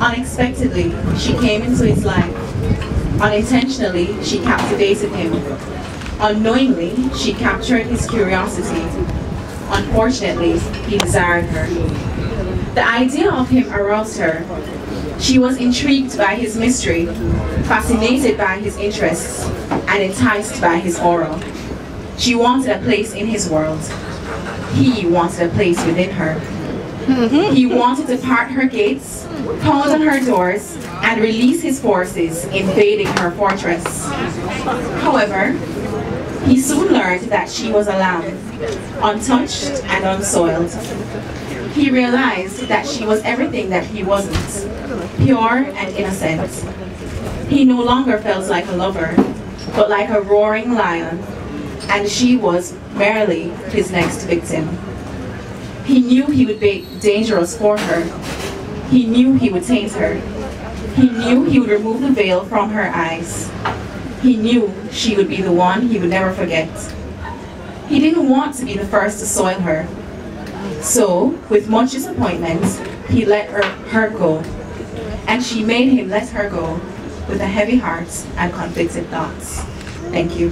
Unexpectedly, she came into his life. Unintentionally, she captivated him. Unknowingly, she captured his curiosity. Unfortunately, he desired her. The idea of him aroused her. She was intrigued by his mystery, fascinated by his interests, and enticed by his aura. She wanted a place in his world. He wanted a place within her. Mm-hmm. He wanted to part her gates, pound on her doors, and release his forces invading her fortress. However, he soon learned that she was a lamb, untouched and unsoiled. He realized that she was everything that he wasn't, pure and innocent. He no longer felt like a lover, but like a roaring lion, and she was merely his next victim. He knew he would be dangerous for her. He knew he would taint her. He knew he would remove the veil from her eyes. He knew she would be the one he would never forget. He didn't want to be the first to soil her. So, with much disappointment, he let her, her go. And she made him let her go with a heavy heart and conflicted thoughts. Thank you.